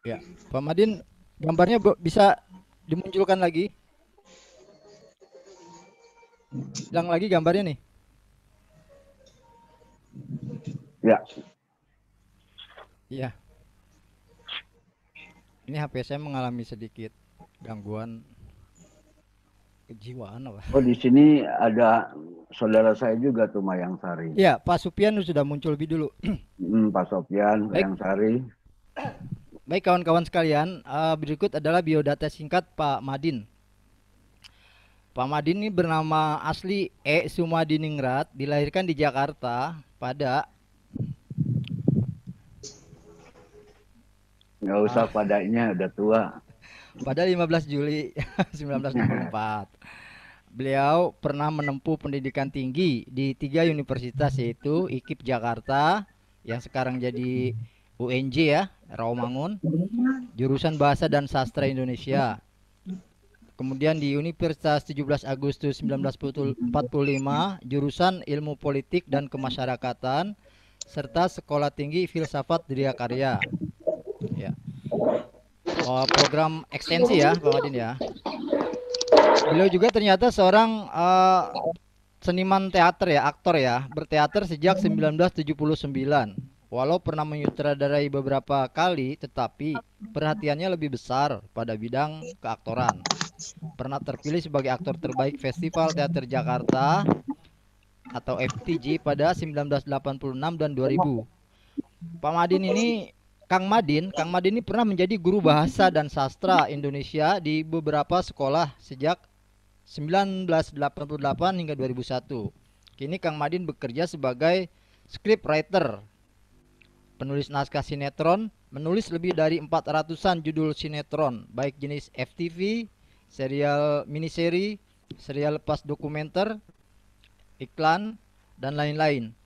Ya, Pak Madin, gambarnya bisa dimunculkan lagi? Hilang lagi gambarnya nih. Ya. Iya. Ini HP saya mengalami sedikit gangguan kejiwaan apa? Oh di sini ada saudara saya juga tuh Mayang Sari. Iya, Pak Supian sudah muncul lebih dulu. Hmm, Pak Baik. Mayang Sari. Baik kawan-kawan sekalian, eh, berikut adalah biodata singkat Pak Madin. Pak Madin ini bernama asli E Sumadiningrat, dilahirkan di Jakarta pada Nggak usah Ah. padanya, udah tua. pada 15 Juli 1964. Beliau pernah menempuh pendidikan tinggi di tiga universitas yaitu IKIP Jakarta yang sekarang jadi UNJ ya, Rawamangun, jurusan Bahasa dan Sastra Indonesia. Kemudian di Universitas 17 Agustus 1945, jurusan Ilmu Politik dan Kemasyarakatan serta Sekolah Tinggi Filsafat Dria Karya. Ya. Oh, program ekstensi ya, Pak Madin ya. Beliau juga ternyata seorang eh, seniman teater ya, aktor ya, berteater sejak 1979. Walau pernah menyutradarai beberapa kali, tetapi perhatiannya lebih besar pada bidang keaktoran. Pernah terpilih sebagai aktor terbaik Festival Teater Jakarta atau FTJ pada 1986 dan 2000. Pak Madin ini Kang Madin, Kang Madin ini pernah menjadi guru bahasa dan sastra Indonesia di beberapa sekolah sejak 1988 hingga 2001. Kini Kang Madin bekerja sebagai scriptwriter, penulis naskah sinetron, menulis lebih dari 400-an judul sinetron, baik jenis FTV, serial miniseri, serial lepas dokumenter, iklan, dan lain-lain.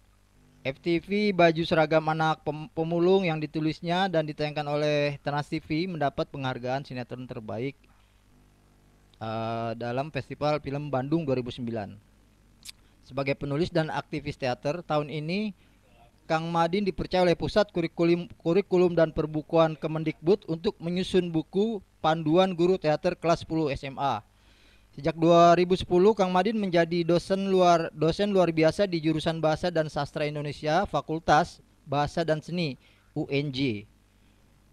FTV baju seragam anak pem- pemulung yang ditulisnya dan ditayangkan oleh Trans TV mendapat penghargaan sinetron terbaik eh, dalam Festival Film Bandung 2009. Sebagai penulis dan aktivis teater, tahun ini Kang Madin dipercaya oleh Pusat Kurikulum, Kurikulum dan Perbukuan Kemendikbud untuk menyusun buku panduan guru teater kelas 10 SMA. Sejak 2010 Kang Madin menjadi dosen luar dosen luar biasa di jurusan Bahasa dan Sastra Indonesia Fakultas Bahasa dan Seni UNJ.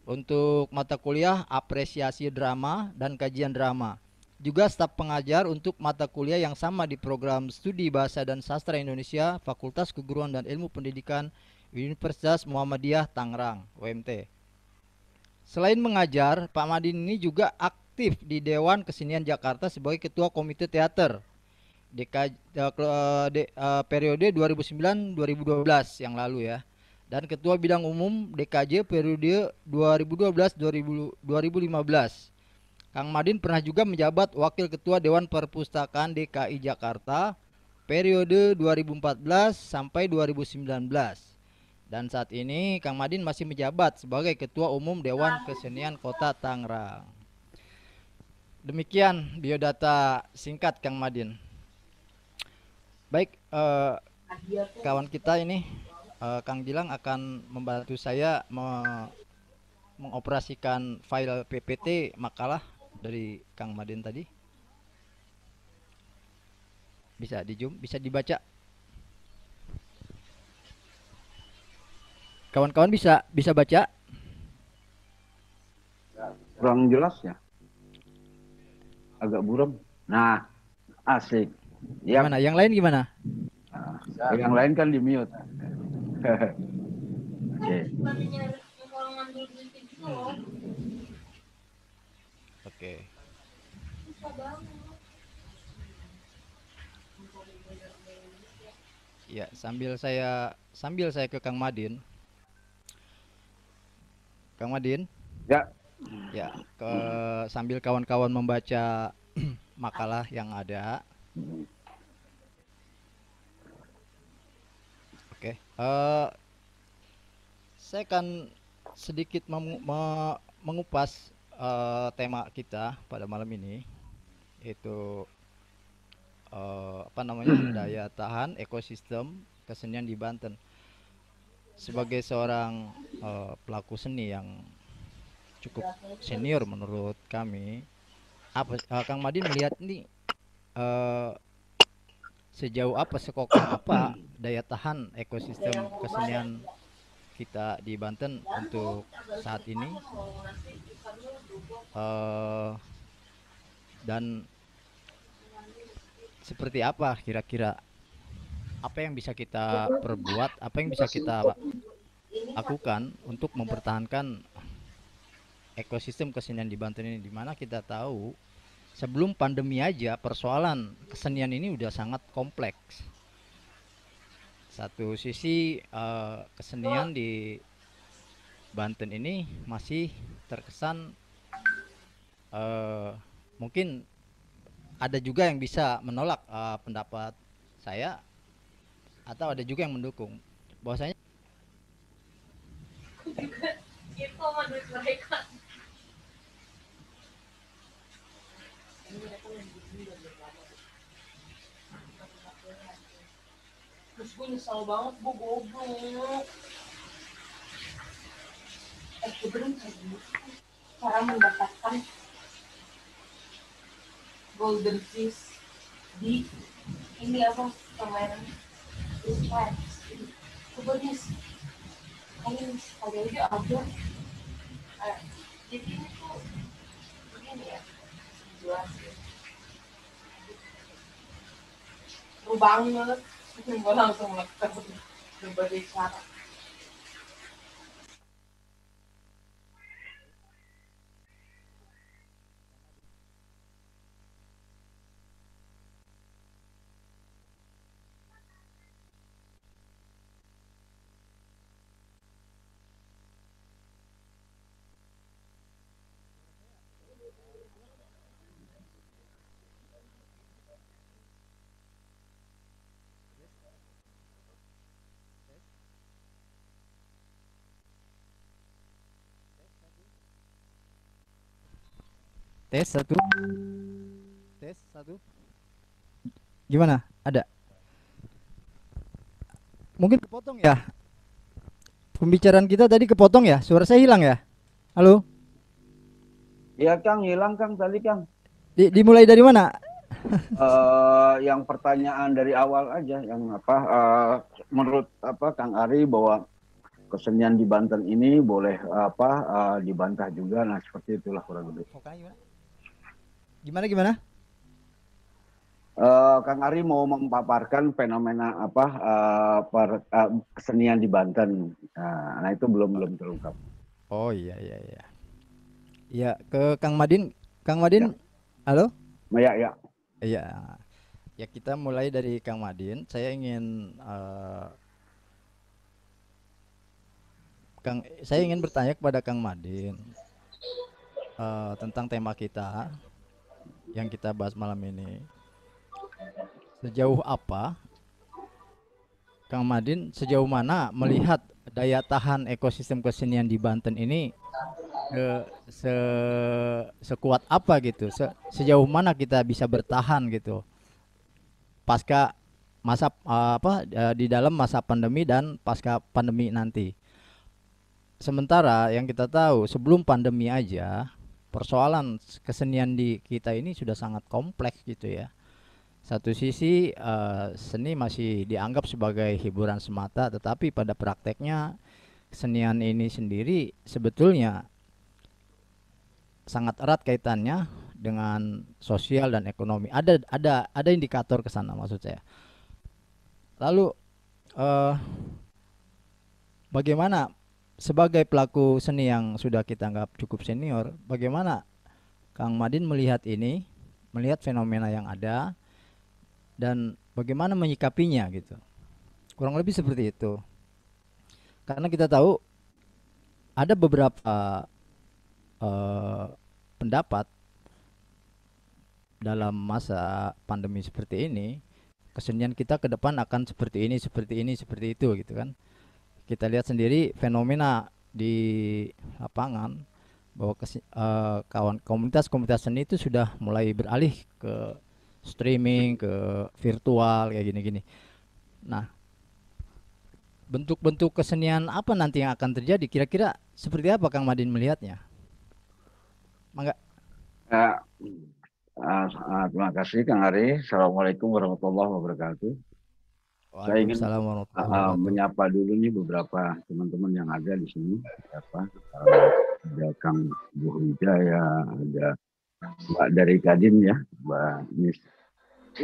Untuk mata kuliah apresiasi drama dan kajian drama. Juga staf pengajar untuk mata kuliah yang sama di program studi Bahasa dan Sastra Indonesia Fakultas Keguruan dan Ilmu Pendidikan Universitas Muhammadiyah Tangerang UMT. Selain mengajar, Pak Madin ini juga aktif di Dewan Kesenian Jakarta sebagai Ketua Komite Teater DK, eh, eh, eh, periode 2009-2012 yang lalu ya dan Ketua Bidang Umum DKJ periode 2012-2015. Kang Madin pernah juga menjabat Wakil Ketua Dewan Perpustakaan DKI Jakarta periode 2014 sampai 2019. Dan saat ini Kang Madin masih menjabat sebagai Ketua Umum Dewan Kesenian Kota Tangerang. Demikian biodata singkat Kang Madin. Baik, eh, kawan kita ini eh, Kang Gilang akan membantu saya me- mengoperasikan file PPT makalah dari Kang Madin tadi. Bisa di zoom, bisa dibaca. Kawan-kawan bisa bisa baca? Kurang jelas ya. Agak buram. Nah, asik. Ya, Gimana? Yang lain gimana? yang lain kan di mute. Oke. Oke. Ya, sambil saya sambil saya ke Kang Madin. Kang Madin, Ya, ya, ke sambil kawan-kawan membaca makalah yang ada. Oke, eh saya akan sedikit memu- me- mengupas eh, tema kita pada malam ini, yaitu eh, apa namanya daya tahan ekosistem kesenian di Banten. Sebagai seorang eh, pelaku seni yang cukup senior menurut kami. Apa uh, Kang Madin melihat ini uh, sejauh apa sekokoh apa daya tahan ekosistem kesenian kita di Banten untuk saat ini uh, dan seperti apa kira-kira? Apa yang bisa kita perbuat? Apa yang bisa kita lakukan untuk mempertahankan ekosistem kesenian di Banten ini? Di mana kita tahu sebelum pandemi aja persoalan kesenian ini udah sangat kompleks. Satu sisi uh, kesenian di Banten ini masih terkesan uh, mungkin ada juga yang bisa menolak uh, pendapat saya atau ada juga yang mendukung. Bahwasanya terus gue nyesel banget gue goblok. Eh cara mendapatkan golden fish di ini apa permainan Inspire coba ini sekali aja ada eh, jadi ini tuh begini ya jelasin seru banget. Gue langsung melakukan berbagai cara Tes satu. Tes satu. Gimana? Ada? Mungkin kepotong ya? Pembicaraan kita tadi kepotong ya? Suara saya hilang ya? Halo? Iya Kang, hilang Kang tadi Kang. Di, dimulai dari mana? uh, yang pertanyaan dari awal aja, yang apa? Uh, menurut apa Kang Ari bahwa kesenian di Banten ini boleh apa uh, dibantah juga, nah seperti itulah kurang lebih. Gimana gimana? Uh, Kang Ari mau memaparkan fenomena apa uh, per, uh, kesenian di Banten. Nah, nah itu belum belum terungkap. Oh iya iya iya. Ya ke Kang Madin, Kang Madin, ya. halo? Ya ya. Iya. Ya kita mulai dari Kang Madin. Saya ingin uh, Kang, saya ingin bertanya kepada Kang Madin uh, tentang tema kita yang kita bahas malam ini. Sejauh apa Kang Madin sejauh mana melihat daya tahan ekosistem kesenian di Banten ini ke se sekuat apa gitu? Se, sejauh mana kita bisa bertahan gitu? Pasca masa uh, apa uh, di dalam masa pandemi dan pasca pandemi nanti. Sementara yang kita tahu sebelum pandemi aja persoalan kesenian di kita ini sudah sangat kompleks gitu ya. Satu sisi uh, seni masih dianggap sebagai hiburan semata, tetapi pada prakteknya kesenian ini sendiri sebetulnya sangat erat kaitannya dengan sosial dan ekonomi. Ada ada ada indikator ke sana maksud saya. Lalu uh, bagaimana sebagai pelaku seni yang sudah kita anggap cukup senior, bagaimana Kang Madin melihat ini, melihat fenomena yang ada, dan bagaimana menyikapinya gitu. Kurang lebih seperti itu. Karena kita tahu ada beberapa uh, pendapat dalam masa pandemi seperti ini, kesenian kita ke depan akan seperti ini, seperti ini, seperti itu gitu kan kita lihat sendiri fenomena di lapangan bahwa uh, kawan komunitas-komunitas seni itu sudah mulai beralih ke streaming, ke virtual kayak gini-gini. Nah, bentuk-bentuk kesenian apa nanti yang akan terjadi? Kira-kira seperti apa Kang Madin melihatnya? Mangga. Ya, uh, terima kasih Kang Ari. Assalamualaikum warahmatullahi wabarakatuh. Saya ingin uh, menyapa dulu nih beberapa teman-teman yang ada di sini. Apa, uh, ada Kang Bu Wijaya, ada Mbak dari Kadin ya, Mbak Nis.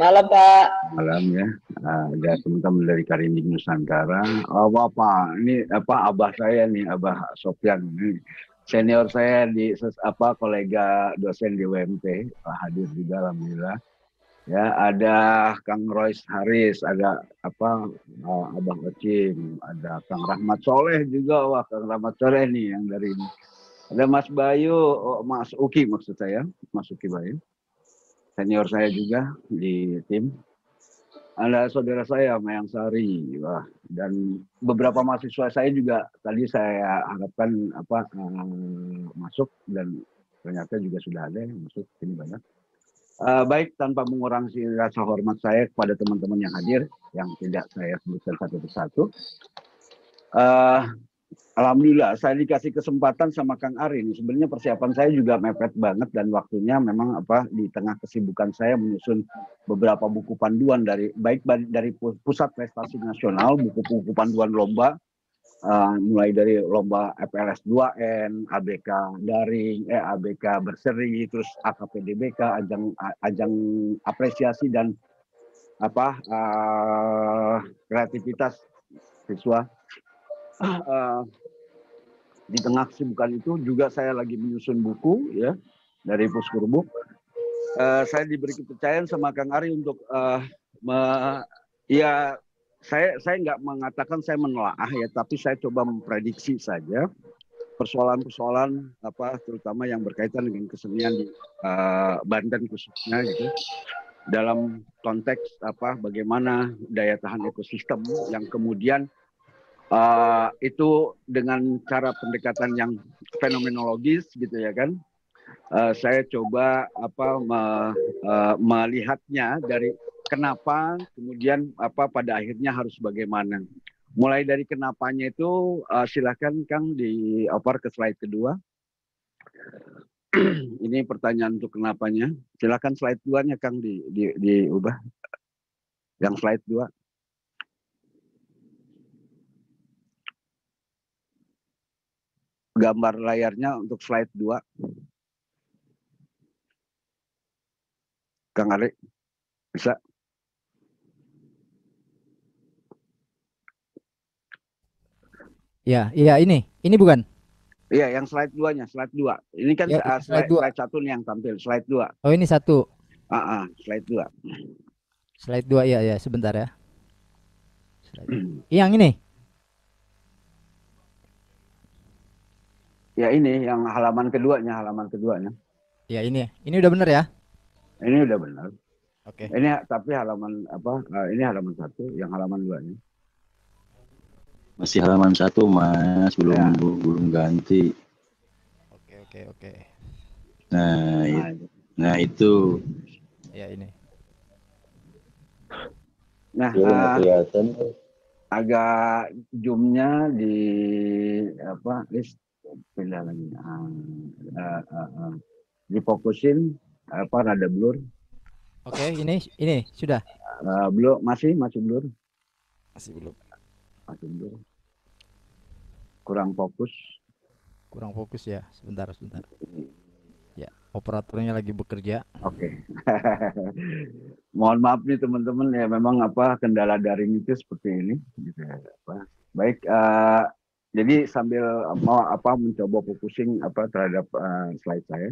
Malam Pak. Malam ya. Uh, ada teman-teman dari Karinding Nusantara. Oh Bapak, ini apa abah saya nih, Abah Sofyan. Ini senior saya di apa kolega dosen di UMT hadir juga alhamdulillah ya ada Kang Royce Haris ada apa uh, Abang Ocim ada Kang Rahmat Soleh juga. Wah Kang Rahmat Soleh nih yang dari ini. Ada Mas Bayu oh, Mas Uki maksud saya Mas Uki Bayu. Senior saya juga di tim. Ada saudara saya Mayang Sari. Wah dan beberapa mahasiswa saya juga tadi saya harapkan apa uh, masuk dan ternyata juga sudah ada yang masuk ini banyak uh, baik tanpa mengurangi rasa hormat saya kepada teman-teman yang hadir yang tidak saya sebutkan satu persatu uh, Alhamdulillah saya dikasih kesempatan sama Kang Ari ini. Sebenarnya persiapan saya juga mepet banget dan waktunya memang apa di tengah kesibukan saya menyusun beberapa buku panduan dari baik dari pusat prestasi nasional, buku-buku panduan lomba uh, mulai dari lomba FLS 2N, ABK daring, eh ABK berseri, terus AKPDBK, ajang ajang apresiasi dan apa uh, kreativitas siswa. Uh, di tengah kesibukan itu juga saya lagi menyusun buku ya dari Puskurbuk. Uh, saya diberi kepercayaan sama Kang Ari untuk uh, me, ya saya saya nggak mengatakan saya menelaah ya, tapi saya coba memprediksi saja persoalan-persoalan apa terutama yang berkaitan dengan kesenian di uh, Banten khususnya gitu. Dalam konteks apa bagaimana daya tahan ekosistem yang kemudian uh, itu dengan cara pendekatan yang fenomenologis gitu ya kan uh, saya coba apa me, uh, melihatnya dari kenapa kemudian apa pada akhirnya harus bagaimana. Mulai dari kenapanya itu uh, silakan Kang di oper ke slide kedua. Ini pertanyaan untuk kenapanya. Silakan slide duanya Kang di, di diubah. Yang slide dua. Gambar layarnya untuk slide 2. Kang Ari, bisa? Ya, iya ini. Ini bukan? Iya, yang slide 2-nya, slide 2. Ini kan ya, uh, slide, slide, slide 1 nih yang tampil, slide 2. Oh, ini satu. Ah, uh, uh, slide 2. Slide 2 ya, ya, sebentar ya. Slide. yang ini. Ya ini yang halaman keduanya, halaman keduanya. Ya ini, ini udah benar ya? Ini udah benar. Oke. Okay. Ini tapi halaman apa? Uh, ini halaman satu, yang halaman duanya. Masih halaman satu mas, belum ya. belum ganti. Oke oke oke. Nah, nah, itu. nah itu. Ya ini. Nah, uh, kelihatan. Agak zoomnya di apa? List pindah lagi uh, uh, uh, uh. difokusin apa rada blur? Oke okay, ini ini sudah. Uh, belum masih masih blur. Masih belum. Masih blur. Kurang fokus. Kurang fokus ya sebentar sebentar. Ya operatornya lagi bekerja. Oke. Okay. mohon maaf nih teman-teman ya memang apa kendala daring itu seperti ini gitu ya apa. Baik uh, jadi sambil mau apa mencoba fokusing apa terhadap uh, slide saya.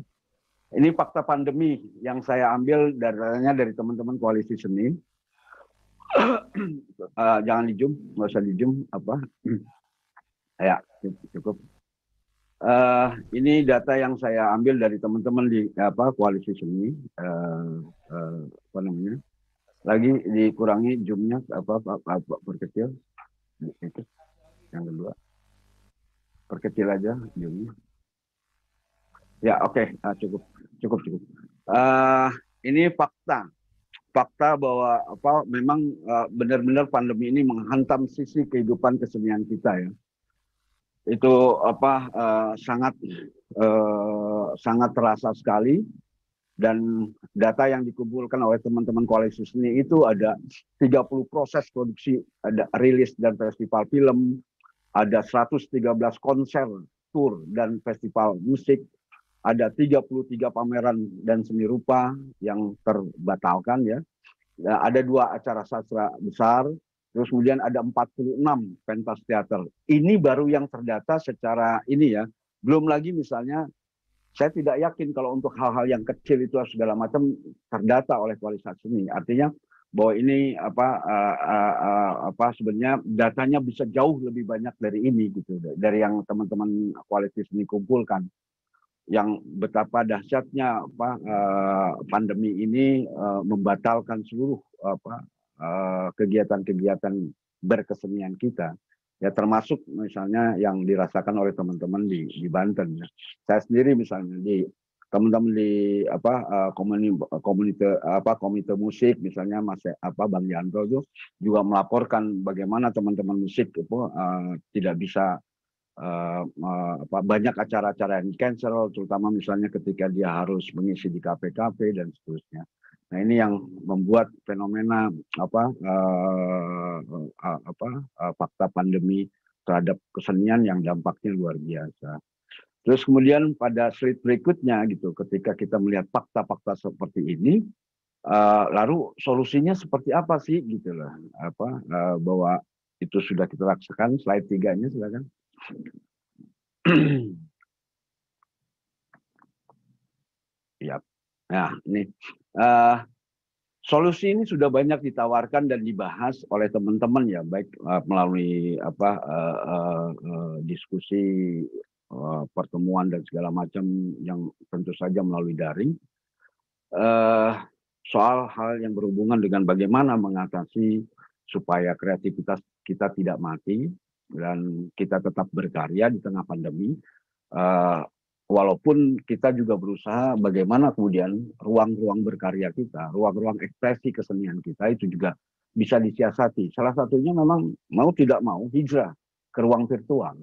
Ini fakta pandemi yang saya ambil dari dari teman-teman koalisi seni. uh, jangan di zoom, nggak usah di zoom apa. ya cukup. Uh, ini data yang saya ambil dari teman-teman di apa koalisi seni. Uh, uh, apa namanya? Lagi dikurangi zoomnya apa, apa, apa perkecil. Itu yang kedua perkecil aja Juni. Ya oke okay. uh, cukup cukup cukup. Uh, ini fakta fakta bahwa apa memang uh, benar-benar pandemi ini menghantam sisi kehidupan kesenian kita ya. Itu apa uh, sangat uh, sangat terasa sekali dan data yang dikumpulkan oleh teman-teman koalisi seni itu ada 30 proses produksi, ada rilis dan festival film, ada 113 konser, tour dan festival musik, ada 33 pameran dan seni rupa yang terbatalkan ya. ya ada dua acara sastra besar, terus kemudian ada 46 pentas teater. Ini baru yang terdata secara ini ya. Belum lagi misalnya saya tidak yakin kalau untuk hal-hal yang kecil itu segala macam terdata oleh kualitas seni. Artinya bahwa ini apa uh, uh, uh, apa sebenarnya datanya bisa jauh lebih banyak dari ini gitu dari yang teman-teman kualitas seni kumpulkan yang betapa dahsyatnya apa uh, pandemi ini uh, membatalkan seluruh apa kegiatan-kegiatan berkesenian kita ya termasuk misalnya yang dirasakan oleh teman-teman di di Banten ya. Saya sendiri misalnya di teman-teman di apa uh, komite apa komite musik misalnya Mas apa Bang Yanto juga melaporkan bagaimana teman-teman musik itu uh, tidak bisa uh, apa banyak acara-acara yang cancel terutama misalnya ketika dia harus mengisi di KPKP dan seterusnya. Nah ini yang membuat fenomena apa uh, uh, apa uh, fakta pandemi terhadap kesenian yang dampaknya luar biasa. Terus kemudian pada slide berikutnya gitu, ketika kita melihat fakta-fakta seperti ini, uh, lalu solusinya seperti apa sih gitu loh, apa uh, bahwa itu sudah kita laksanakan. Slide tiganya silakan. ya, nah ini Uh, solusi ini sudah banyak ditawarkan dan dibahas oleh teman-teman ya, baik uh, melalui apa uh, uh, uh, diskusi, uh, pertemuan dan segala macam yang tentu saja melalui daring. Uh, soal hal yang berhubungan dengan bagaimana mengatasi supaya kreativitas kita tidak mati dan kita tetap berkarya di tengah pandemi. Uh, walaupun kita juga berusaha bagaimana kemudian ruang-ruang berkarya kita, ruang-ruang ekspresi kesenian kita itu juga bisa disiasati. Salah satunya memang mau tidak mau hijrah ke ruang virtual.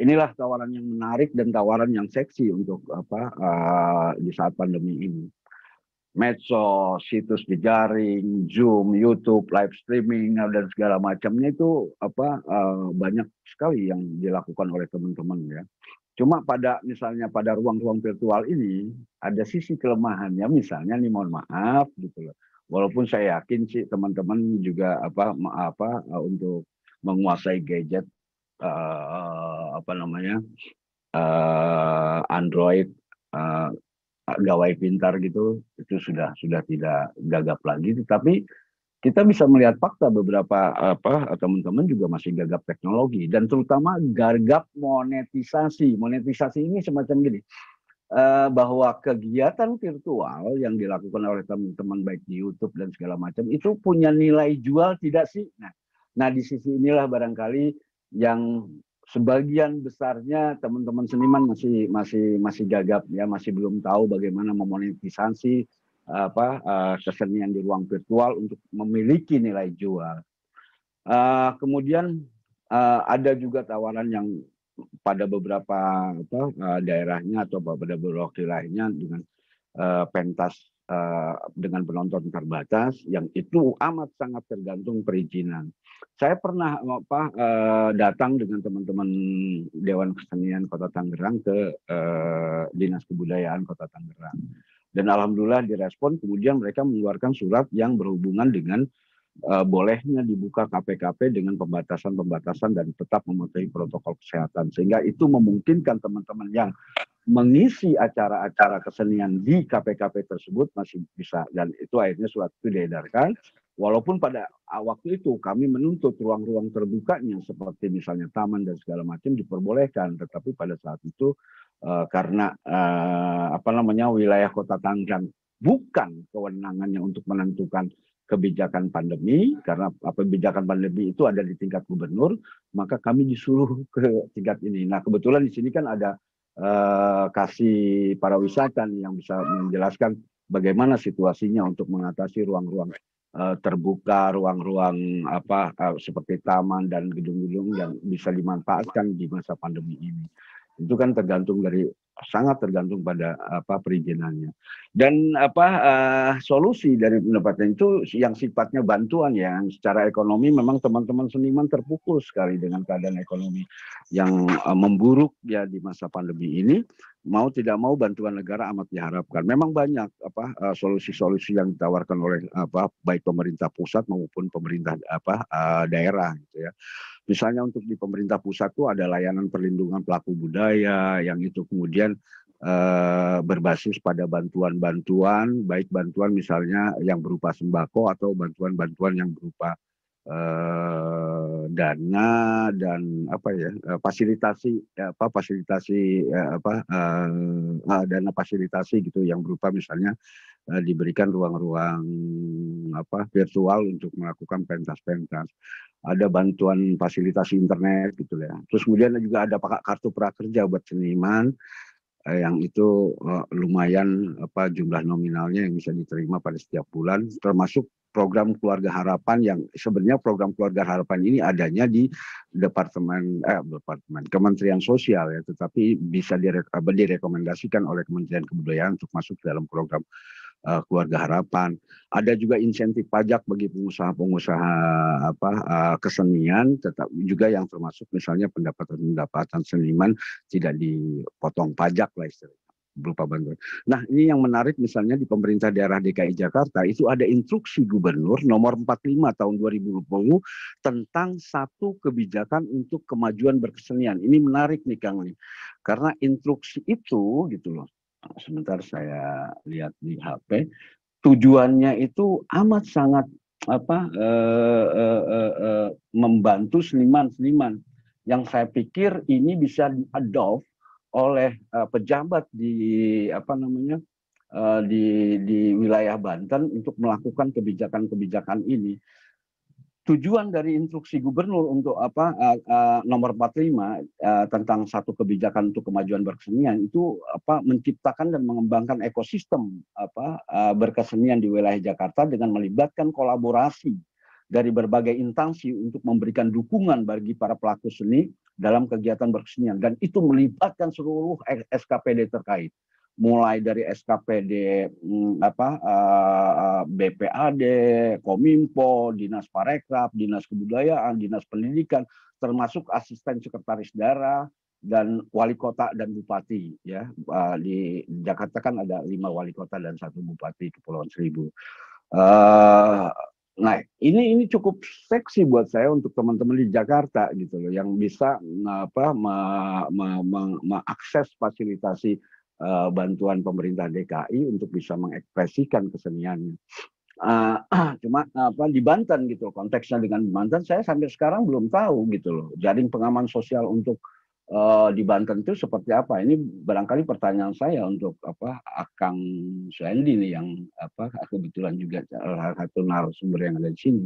Inilah tawaran yang menarik dan tawaran yang seksi untuk apa uh, di saat pandemi ini. Medsos, situs jejaring, Zoom, YouTube, live streaming dan segala macamnya itu apa uh, banyak sekali yang dilakukan oleh teman-teman ya Cuma pada misalnya pada ruang-ruang virtual ini ada sisi kelemahannya misalnya nih mohon maaf gitu loh. Walaupun saya yakin sih teman-teman juga apa apa uh, untuk menguasai gadget uh, apa namanya Android gawai pintar gitu itu sudah sudah tidak gagap lagi tetapi kita bisa melihat fakta beberapa apa teman-teman juga masih gagap teknologi dan terutama gagap monetisasi. Monetisasi ini semacam gini uh, bahwa kegiatan virtual yang dilakukan oleh teman-teman baik di YouTube dan segala macam itu punya nilai jual tidak sih? Nah, nah di sisi inilah barangkali yang sebagian besarnya teman-teman seniman masih masih masih gagap ya masih belum tahu bagaimana memonetisasi apa uh, kesenian di ruang virtual untuk memiliki nilai jual. Uh, kemudian uh, ada juga tawaran yang pada beberapa apa, uh, daerahnya atau pada beberapa wilayahnya dengan uh, pentas dengan penonton terbatas yang itu amat sangat tergantung perizinan. Saya pernah apa uh, datang dengan teman-teman Dewan Kesenian Kota Tangerang ke uh, Dinas Kebudayaan Kota Tangerang dan alhamdulillah direspon kemudian mereka mengeluarkan surat yang berhubungan dengan uh, bolehnya dibuka KPKP dengan pembatasan-pembatasan dan tetap mematuhi protokol kesehatan sehingga itu memungkinkan teman-teman yang mengisi acara-acara kesenian di KPKP tersebut masih bisa. Dan itu akhirnya surat itu diedarkan. Walaupun pada waktu itu kami menuntut ruang-ruang terbukanya seperti misalnya taman dan segala macam diperbolehkan. Tetapi pada saat itu uh, karena uh, apa namanya wilayah Kota Tangerang bukan kewenangannya untuk menentukan kebijakan pandemi karena kebijakan pandemi itu ada di tingkat gubernur maka kami disuruh ke tingkat ini. Nah kebetulan di sini kan ada uh, kasih para wisata yang bisa menjelaskan bagaimana situasinya untuk mengatasi ruang-ruang uh, terbuka, ruang-ruang apa uh, seperti taman dan gedung-gedung yang bisa dimanfaatkan di masa pandemi ini. Itu kan tergantung dari sangat tergantung pada apa perizinannya. Dan apa uh, solusi dari pendapatan itu yang sifatnya bantuan ya, yang secara ekonomi memang teman-teman seniman terpukul sekali dengan keadaan ekonomi yang uh, memburuk ya di masa pandemi ini. Mau tidak mau bantuan negara amat diharapkan. Memang banyak apa solusi-solusi uh, yang ditawarkan oleh apa baik pemerintah pusat maupun pemerintah apa uh, daerah gitu ya. Misalnya untuk di pemerintah pusat itu ada layanan perlindungan pelaku budaya yang itu kemudian eh, berbasis pada bantuan-bantuan, baik bantuan misalnya yang berupa sembako atau bantuan-bantuan yang berupa eh, dana dan apa ya eh, fasilitasi apa fasilitasi eh, apa eh, dana fasilitasi gitu yang berupa misalnya eh, diberikan ruang-ruang apa virtual untuk melakukan pentas-pentas ada bantuan fasilitasi internet gitu ya. Terus kemudian juga ada kartu prakerja buat seniman eh, yang itu eh, lumayan apa jumlah nominalnya yang bisa diterima pada setiap bulan termasuk program keluarga harapan yang sebenarnya program keluarga harapan ini adanya di departemen eh departemen Kementerian Sosial ya tetapi bisa direk, direkomendasikan oleh Kementerian Kebudayaan untuk masuk dalam program uh, keluarga harapan. Ada juga insentif pajak bagi pengusaha-pengusaha apa uh, kesenian, tetap juga yang termasuk misalnya pendapatan-pendapatan seniman tidak dipotong pajak lah istilahnya berupa bantuan. Nah, ini yang menarik misalnya di pemerintah daerah DKI Jakarta itu ada instruksi gubernur nomor 45 tahun 2020 tentang satu kebijakan untuk kemajuan berkesenian. Ini menarik nih Kang nih. Karena instruksi itu gitu loh sebentar saya lihat di HP tujuannya itu amat sangat apa eh, eh, eh, eh, membantu seniman-seniman yang saya pikir ini bisa diadopt oleh uh, pejabat di apa namanya uh, di di wilayah Banten untuk melakukan kebijakan-kebijakan ini. Tujuan dari instruksi gubernur untuk apa uh, nomor 45 uh, tentang satu kebijakan untuk kemajuan berkesenian itu apa menciptakan dan mengembangkan ekosistem apa berkesenian di wilayah Jakarta dengan melibatkan kolaborasi dari berbagai instansi untuk memberikan dukungan bagi para pelaku seni dalam kegiatan berkesenian. Dan itu melibatkan seluruh SKPD terkait. Mulai dari SKPD hmm, apa eh, eh, BPAD, Kominfo, Dinas Parekraf, Dinas Kebudayaan, Dinas Pendidikan, termasuk asisten sekretaris daerah dan wali kota dan bupati ya. Uh, di Jakarta kan ada lima wali kota dan satu bupati Kepulauan Seribu. Nah ini ini cukup seksi buat saya untuk teman-teman di Jakarta gitu loh yang bisa apa mengakses fasilitasi uh, bantuan pemerintah DKI untuk bisa mengekspresikan keseniannya. Uh, cuma apa di Banten gitu konteksnya dengan Banten saya sampai sekarang belum tahu gitu loh jaring pengaman sosial untuk uh, di Banten itu seperti apa? Ini barangkali pertanyaan saya untuk apa Akang Suendi nih yang apa kebetulan juga salah satu narasumber yang ada di sini.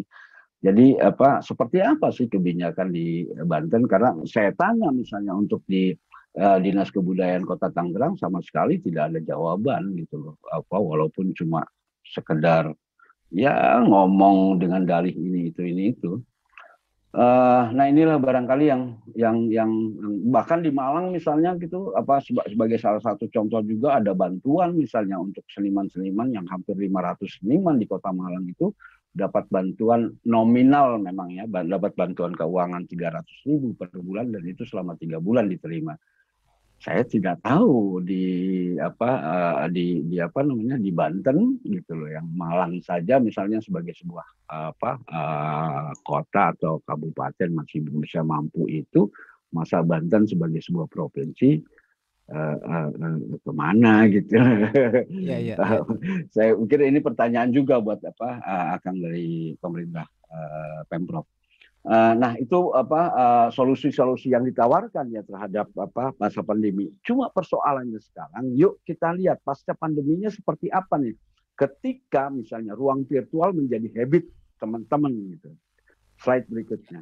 Jadi apa seperti apa sih kebijakan di Banten? Karena saya tanya misalnya untuk di uh, dinas kebudayaan kota Tangerang sama sekali tidak ada jawaban gitu loh. Apa walaupun cuma sekedar ya ngomong dengan dalih ini itu ini itu uh, nah inilah barangkali yang yang yang bahkan di Malang misalnya gitu apa sebagai salah satu contoh juga ada bantuan misalnya untuk seniman-seniman yang hampir 500 seniman di kota Malang itu dapat bantuan nominal memang ya dapat bantuan keuangan 300 ribu per bulan dan itu selama tiga bulan diterima saya tidak tahu di apa uh, di di apa namanya di Banten gitu loh yang Malang saja misalnya sebagai sebuah apa uh, kota atau kabupaten masih bisa mampu itu masa Banten sebagai sebuah provinsi uh, uh, uh, ke mana gitu ya, ya, ya. saya pikir ini pertanyaan juga buat apa uh, akan dari pemerintah uh, pemprov nah itu apa solusi solusi-solusi yang ditawarkan ya terhadap apa masa pandemi. Cuma persoalannya sekarang, yuk kita lihat pasca pandeminya seperti apa nih. Ketika misalnya ruang virtual menjadi habit teman-teman gitu. Slide berikutnya.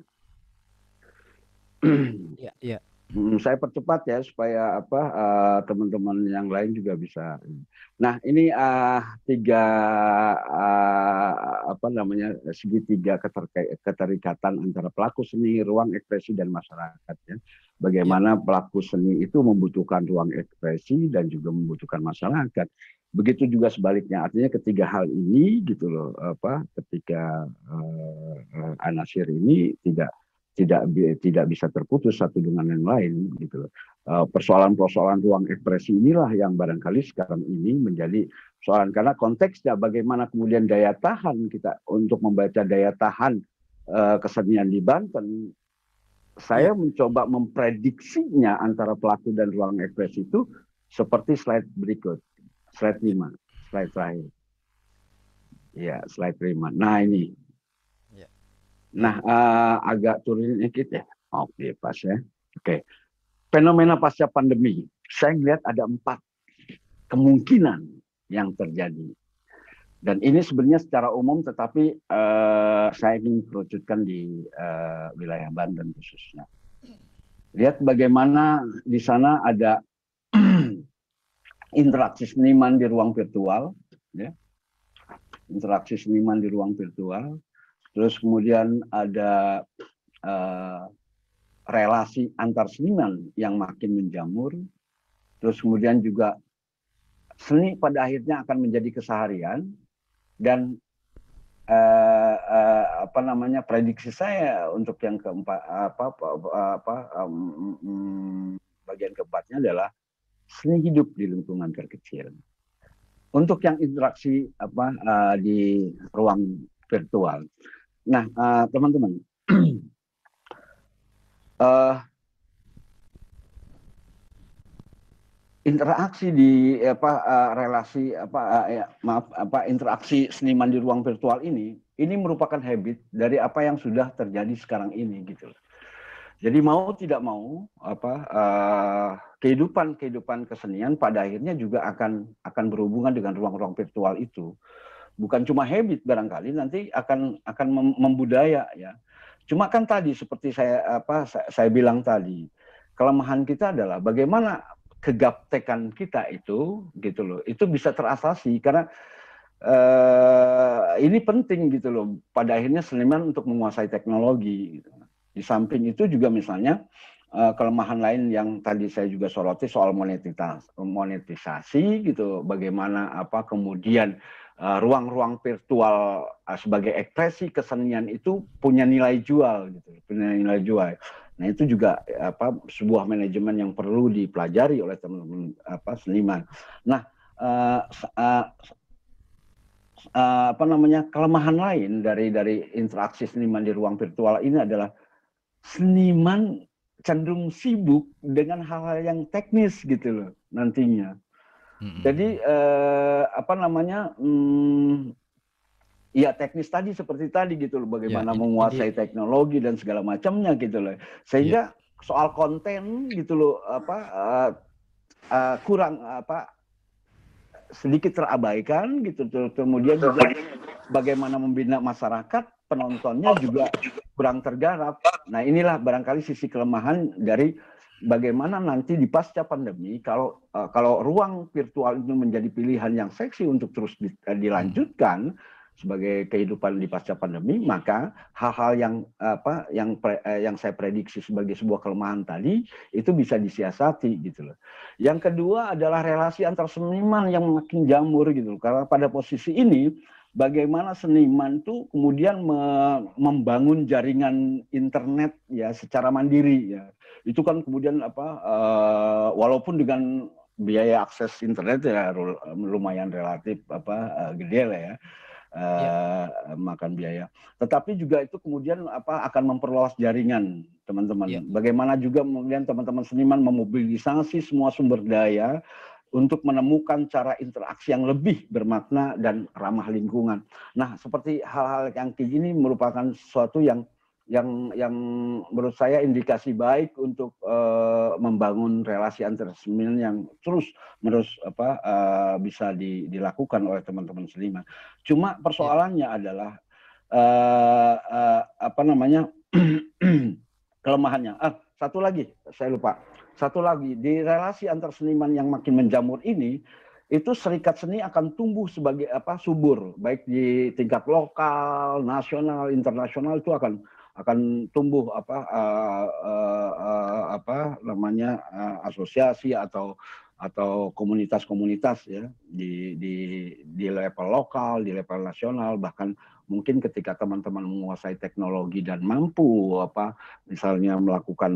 ya, ya. Saya percepat ya supaya apa uh, teman-teman yang lain juga bisa. Nah ini uh, tiga uh, apa namanya segitiga keterikatan antara pelaku seni, ruang ekspresi dan masyarakat ya. Bagaimana ya. pelaku seni itu membutuhkan ruang ekspresi dan juga membutuhkan masyarakat. Begitu juga sebaliknya artinya ketiga hal ini gitu loh apa ketika uh, uh, anasir ini tidak tidak tidak bisa terputus satu dengan yang lain gitu eh, Persoalan-persoalan ruang ekspresi inilah yang barangkali sekarang ini menjadi persoalan karena konteksnya bagaimana kemudian daya tahan kita untuk membaca daya tahan uh, kesenian di Banten. Saya ya. mencoba memprediksinya antara pelaku dan ruang ekspresi itu seperti slide berikut. Slide 5, slide terakhir. Ya, slide 5. Nah, ini Nah, uh, agak turunin dikit ya. Oke, pas ya. Oke. Fenomena pasca pandemi. Saya melihat ada empat kemungkinan yang terjadi. Dan ini sebenarnya secara umum, tetapi uh, saya ingin kerucutkan di uh, wilayah Banten khususnya. Lihat bagaimana di sana ada interaksi seniman di ruang virtual, ya. interaksi seniman di ruang virtual, Terus kemudian ada uh, relasi antar seniman yang makin menjamur. Terus kemudian juga seni pada akhirnya akan menjadi keseharian dan uh, uh, apa namanya prediksi saya untuk yang keempat apa apa, apa um, bagian keempatnya adalah seni hidup di lingkungan terkecil. Untuk yang interaksi apa uh, di ruang virtual, Nah, uh, teman-teman, uh, interaksi di apa uh, relasi apa uh, ya, maaf apa interaksi seniman di ruang virtual ini ini merupakan habit dari apa yang sudah terjadi sekarang ini gitu. Jadi mau tidak mau apa uh, kehidupan kehidupan kesenian pada akhirnya juga akan akan berhubungan dengan ruang-ruang virtual itu bukan cuma habit barangkali nanti akan akan membudaya ya. Cuma kan tadi seperti saya apa saya, saya bilang tadi kelemahan kita adalah bagaimana kegaptekan kita itu gitu loh itu bisa terasasi karena uh, ini penting gitu loh pada akhirnya seniman untuk menguasai teknologi gitu. di samping itu juga misalnya uh, kelemahan lain yang tadi saya juga soroti soal monetisasi monetisasi gitu bagaimana apa kemudian Eh, ruang-ruang virtual uh, sebagai ekspresi kesenian itu punya nilai jual gitu, punya nilai jual. Nah itu juga apa sebuah manajemen yang perlu dipelajari oleh teman-teman apa seniman. Nah uh, uh, uh, apa namanya kelemahan lain dari dari interaksi seniman di ruang virtual ini adalah seniman cenderung sibuk dengan hal-hal yang teknis gitu loh nantinya. Jadi eh, apa namanya? Hmm, ya teknis tadi seperti tadi gitu loh, bagaimana ya, menguasai jadi, teknologi dan segala macamnya gitu loh. Sehingga ya. soal konten gitu loh apa uh, uh, kurang apa sedikit terabaikan gitu. Kemudian juga bagaimana membina masyarakat penontonnya juga kurang tergarap. Nah inilah barangkali sisi kelemahan dari bagaimana nanti di pasca pandemi kalau uh, kalau ruang virtual itu menjadi pilihan yang seksi untuk terus uh, dilanjutkan sebagai kehidupan di pasca pandemi maka hal-hal yang apa yang pre, uh, yang saya prediksi sebagai sebuah kelemahan tadi itu bisa disiasati gitu loh. Yang kedua adalah relasi antar seniman yang makin jamur gitu loh. Karena pada posisi ini bagaimana seniman tuh kemudian me membangun jaringan internet ya secara mandiri ya itu kan kemudian apa uh, walaupun dengan biaya akses internet ya lumayan relatif apa uh, gede lah ya uh, ya. makan biaya. Tetapi juga itu kemudian apa akan memperluas jaringan teman-teman. Ya. Bagaimana juga kemudian teman-teman seniman memobilisasi semua sumber daya untuk menemukan cara interaksi yang lebih bermakna dan ramah lingkungan. Nah, seperti hal-hal yang kayak gini merupakan sesuatu yang yang yang menurut saya indikasi baik untuk uh, membangun relasi antar seniman yang terus menerus apa uh, bisa di, dilakukan oleh teman-teman seniman. Cuma persoalannya ya. adalah uh, uh, apa namanya kelemahannya. Ah, satu lagi, saya lupa. Satu lagi, di relasi antar seniman yang makin menjamur ini, itu serikat seni akan tumbuh sebagai apa subur, baik di tingkat lokal, nasional, internasional itu akan akan tumbuh apa uh, uh, uh, apa namanya uh, asosiasi atau atau komunitas-komunitas ya di di di level lokal, di level nasional bahkan mungkin ketika teman-teman menguasai teknologi dan mampu apa misalnya melakukan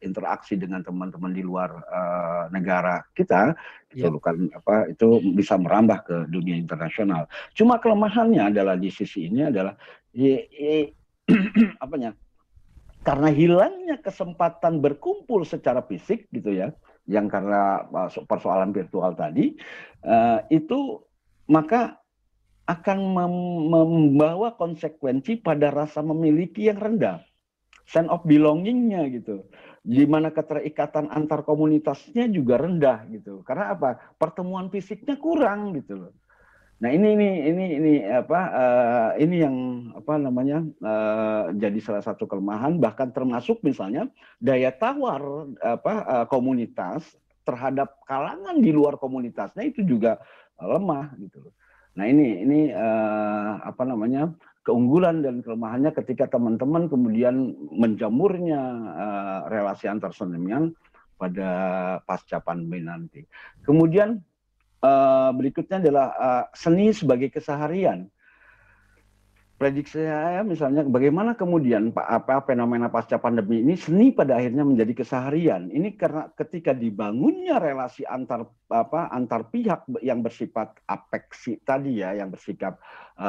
interaksi dengan teman-teman di luar uh, negara kita gitu yeah. kan apa itu bisa merambah ke dunia internasional. Cuma kelemahannya adalah di sisi ini adalah apanya? Karena hilangnya kesempatan berkumpul secara fisik gitu ya yang karena persoalan virtual tadi uh, itu maka akan mem membawa konsekuensi pada rasa memiliki yang rendah. Sense of belongingnya gitu. Di mana keterikatan antar komunitasnya juga rendah gitu. Karena apa? Pertemuan fisiknya kurang gitu loh Nah ini ini ini ini apa uh, ini yang apa namanya uh, jadi salah satu kelemahan bahkan termasuk misalnya daya tawar apa uh, komunitas terhadap kalangan di luar komunitasnya itu juga lemah gitu loh. Nah ini ini uh, apa namanya keunggulan dan kelemahannya ketika teman-teman kemudian menjamurnya uh, relasi antar seniman pada pasca pandemi nanti. Kemudian uh, berikutnya adalah uh, seni sebagai keseharian. Prediksi saya misalnya bagaimana kemudian Pak apa fenomena pasca pandemi ini seni pada akhirnya menjadi keseharian. Ini karena ketika dibangunnya relasi antar apa antar pihak yang bersifat apeksi tadi ya yang bersikap uh,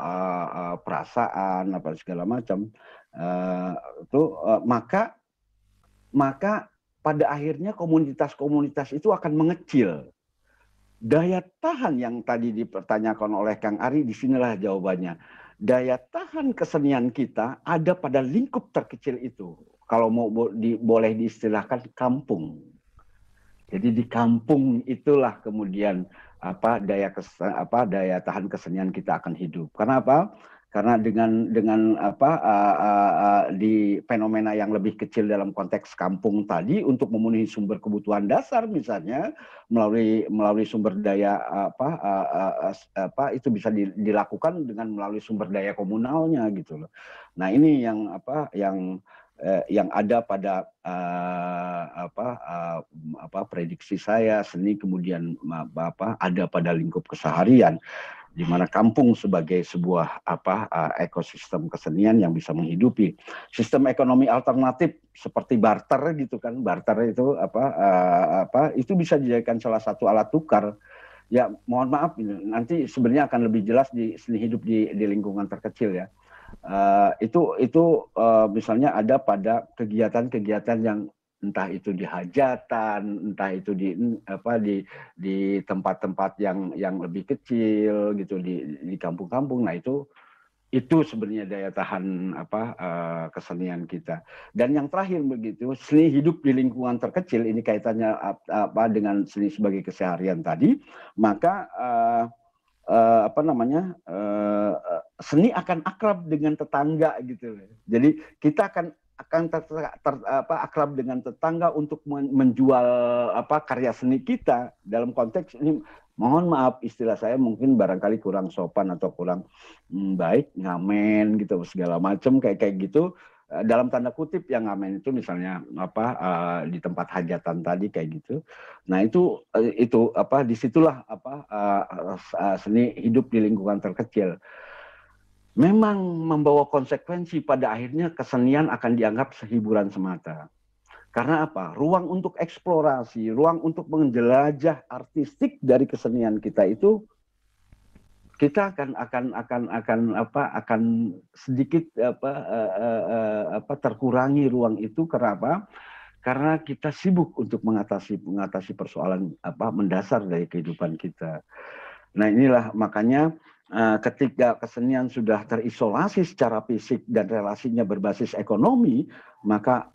uh, uh, perasaan apa segala macam uh, itu uh, maka maka pada akhirnya komunitas-komunitas itu akan mengecil Daya tahan yang tadi dipertanyakan oleh Kang Ari, di sinilah jawabannya. Daya tahan kesenian kita ada pada lingkup terkecil itu. Kalau mau di, boleh diistilahkan kampung. Jadi di kampung itulah kemudian apa daya apa daya tahan kesenian kita akan hidup. Karena apa? Karena dengan dengan apa uh, uh, uh, di fenomena yang lebih kecil dalam konteks kampung tadi untuk memenuhi sumber kebutuhan dasar misalnya melalui melalui sumber daya apa uh, uh, uh, apa itu bisa di, dilakukan dengan melalui sumber daya komunalnya gitu loh. Nah, ini yang apa yang eh, yang ada pada uh, apa uh, apa prediksi saya seni kemudian apa ada pada lingkup keseharian di mana kampung sebagai sebuah apa uh, ekosistem kesenian yang bisa menghidupi sistem ekonomi alternatif seperti barter gitu kan. Barter itu apa uh, apa itu bisa dijadikan salah satu alat tukar. Ya mohon maaf nanti sebenarnya akan lebih jelas di seni hidup di di lingkungan terkecil ya. Uh, itu itu uh, misalnya ada pada kegiatan-kegiatan yang entah itu di hajatan, entah itu di apa di di tempat-tempat yang yang lebih kecil gitu di di kampung-kampung. Nah, itu itu sebenarnya daya tahan apa uh, kesenian kita. Dan yang terakhir begitu, seni hidup di lingkungan terkecil ini kaitannya apa dengan seni sebagai keseharian tadi, maka uh, uh, apa namanya uh, seni akan akrab dengan tetangga gitu. Jadi kita akan akan ter, ter, apa, akrab dengan tetangga untuk menjual apa karya seni kita. Dalam konteks ini mohon maaf istilah saya mungkin barangkali kurang sopan atau kurang hmm, baik ngamen gitu segala macam kayak kayak gitu. Eh, dalam tanda kutip yang ngamen itu misalnya apa uh, di tempat hajatan tadi kayak gitu. Nah itu uh, itu apa di situlah apa uh, uh, seni hidup di lingkungan terkecil memang membawa konsekuensi pada akhirnya kesenian akan dianggap sehiburan semata. Karena apa? Ruang untuk eksplorasi, ruang untuk menjelajah artistik dari kesenian kita itu kita akan akan akan akan apa akan sedikit apa uh, uh, uh, apa terkurangi ruang itu kenapa? Karena kita sibuk untuk mengatasi mengatasi persoalan apa mendasar dari kehidupan kita. Nah, inilah makanya ketika kesenian sudah terisolasi secara fisik dan relasinya berbasis ekonomi, maka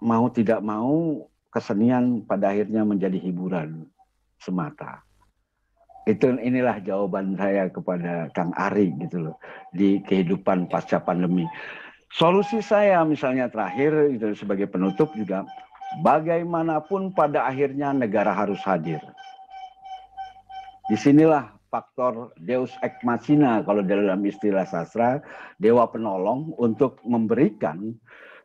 mau tidak mau kesenian pada akhirnya menjadi hiburan semata. Itu inilah jawaban saya kepada Kang Ari gitu loh di kehidupan pasca pandemi. Solusi saya misalnya terakhir itu sebagai penutup juga bagaimanapun pada akhirnya negara harus hadir. Di sinilah faktor Deus ex machina kalau dalam istilah sastra dewa penolong untuk memberikan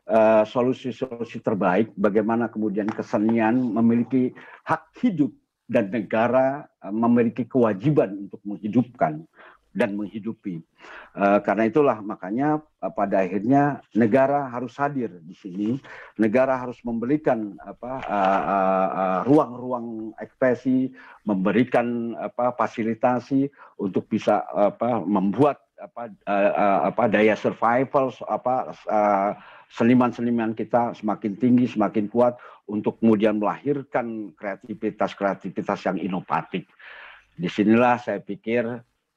eh, solusi-solusi uh, terbaik bagaimana kemudian kesenian memiliki hak hidup dan negara uh, memiliki kewajiban untuk menghidupkan dan menghidupi. Uh, karena itulah makanya uh, pada akhirnya negara harus hadir di sini. Negara harus memberikan apa ruang-ruang uh, uh, ekspresi, memberikan apa fasilitasi untuk bisa apa membuat apa apa daya survival apa seniman-seniman kita semakin tinggi, semakin kuat untuk kemudian melahirkan kreativitas-kreativitas yang inovatif. Di sinilah saya pikir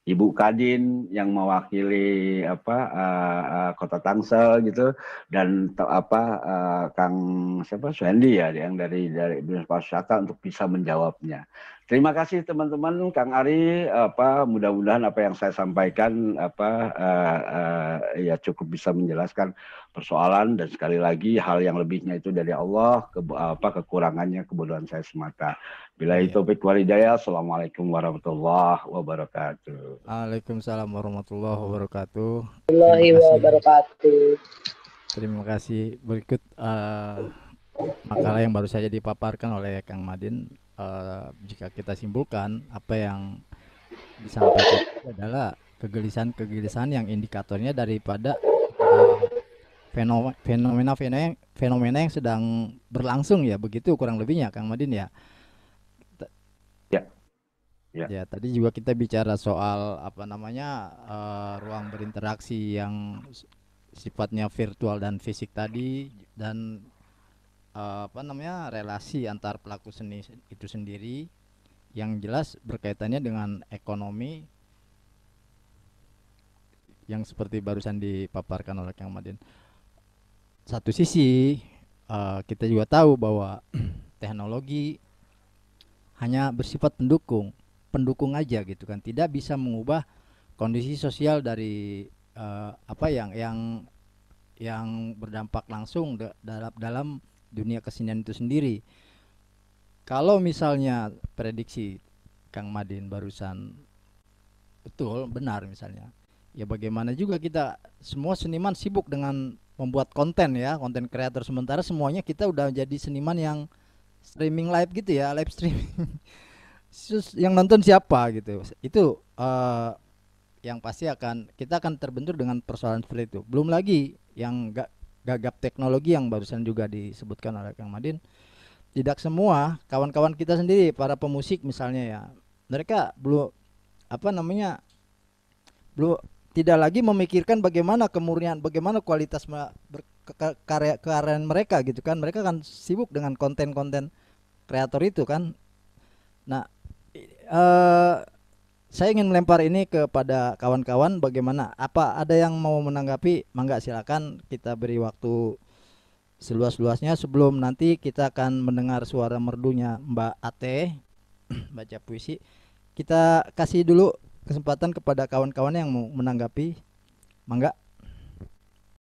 Ibu Kadin yang mewakili apa uh, uh, Kota Tangsel gitu dan apa uh, Kang siapa Suendi ya yang dari dari Dinas Pariwisata untuk bisa menjawabnya. Terima kasih teman-teman Kang Ari apa mudah-mudahan apa yang saya sampaikan apa uh, uh, ya cukup bisa menjelaskan persoalan dan sekali lagi hal yang lebihnya itu dari Allah ke, apa kekurangannya kebodohan saya semata. Bila itu ya. walidaya, Assalamualaikum warahmatullahi wabarakatuh. Waalaikumsalam warahmatullahi wabarakatuh. Warahmatullahi wabarakatuh. Terima kasih. Berikut uh, makalah yang baru saja dipaparkan oleh Kang Madin. Uh, jika kita simpulkan apa yang disampaikan adalah kegelisahan-kegelisahan yang indikatornya daripada uh, fenomena fenomena fenomena yang sedang berlangsung ya begitu kurang lebihnya Kang Madin ya. Ya. Ya. Ya tadi juga kita bicara soal apa namanya uh, ruang berinteraksi yang sifatnya virtual dan fisik tadi dan uh, apa namanya relasi antar pelaku seni itu sendiri yang jelas berkaitannya dengan ekonomi yang seperti barusan dipaparkan oleh Kang Madin. Satu sisi uh, kita juga tahu bahwa teknologi hanya bersifat pendukung, pendukung aja gitu kan, tidak bisa mengubah kondisi sosial dari uh, apa yang yang yang berdampak langsung dalam dalam dunia kesenian itu sendiri. Kalau misalnya prediksi Kang Madin barusan betul benar misalnya, ya bagaimana juga kita semua seniman sibuk dengan membuat konten ya konten kreator. Sementara semuanya kita udah jadi seniman yang streaming live gitu ya live streaming. Yang nonton siapa gitu. Itu uh, yang pasti akan kita akan terbentur dengan persoalan seperti itu. Belum lagi yang gak gagap teknologi yang barusan juga disebutkan oleh Kang Madin tidak semua kawan-kawan kita sendiri para pemusik misalnya ya mereka belum apa namanya belum tidak lagi memikirkan bagaimana kemurnian, bagaimana kualitas karya mereka gitu kan. Mereka kan sibuk dengan konten-konten kreator itu kan. Nah, uh, saya ingin melempar ini kepada kawan-kawan bagaimana apa ada yang mau menanggapi mangga silakan kita beri waktu seluas-luasnya sebelum nanti kita akan mendengar suara merdunya Mbak Ate baca puisi kita kasih dulu kesempatan kepada kawan-kawan yang mau menanggapi. Mangga.